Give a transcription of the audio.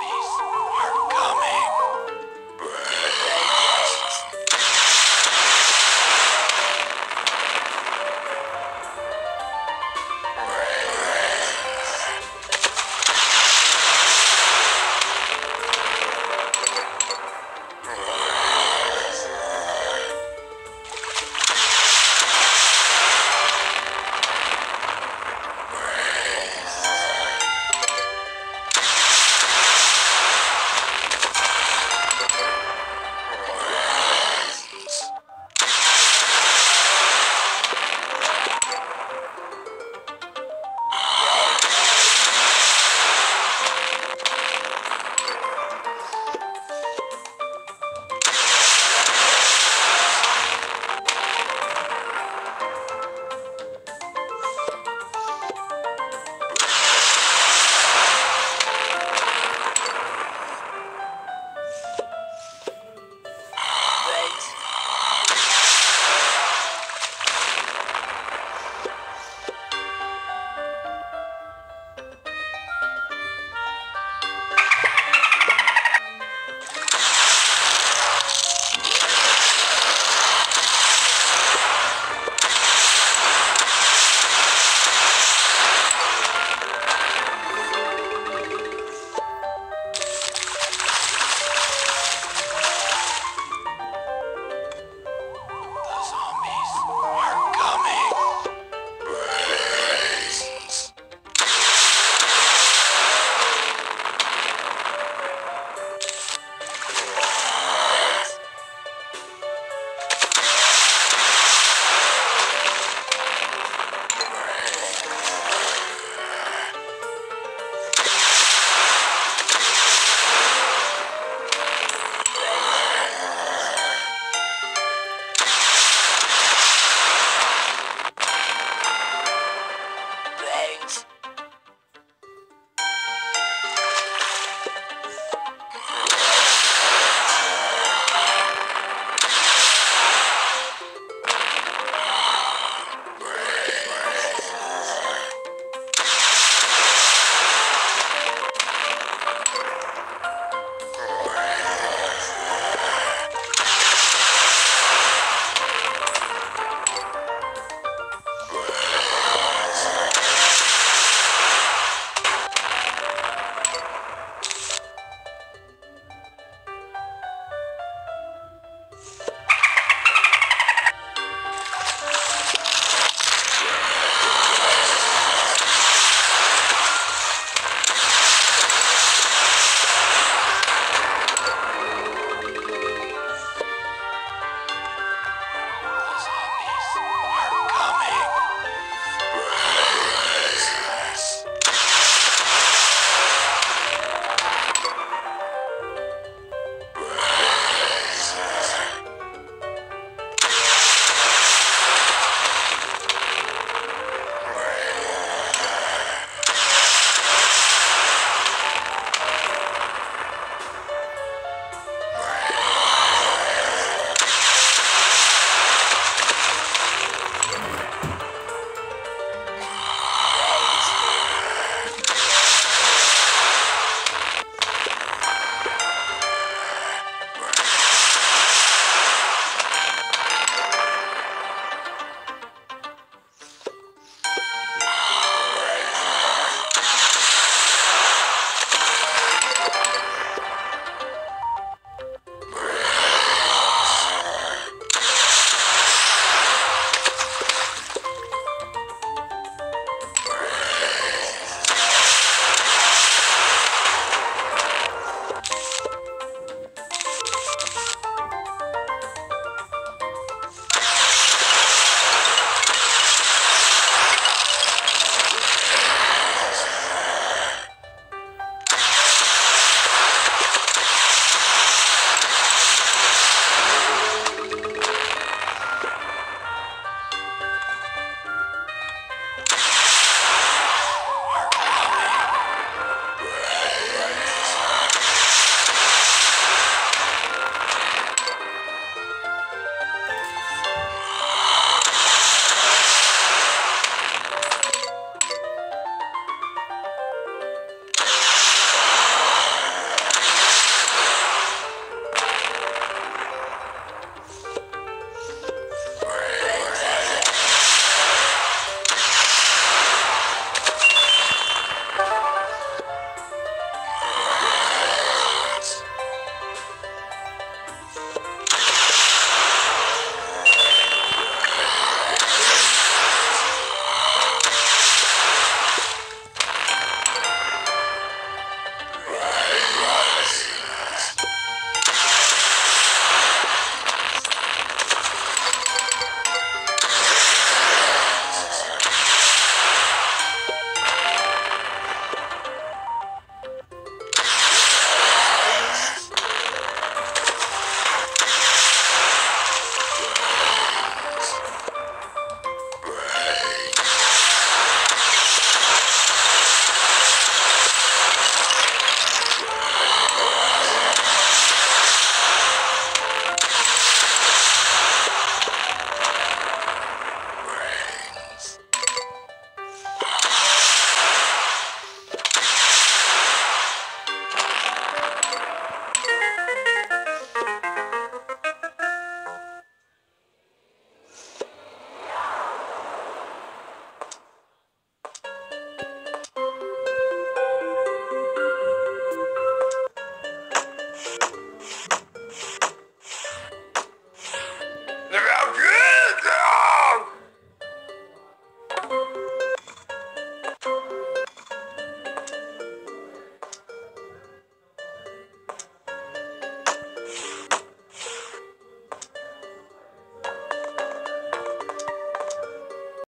Peace. We're coming.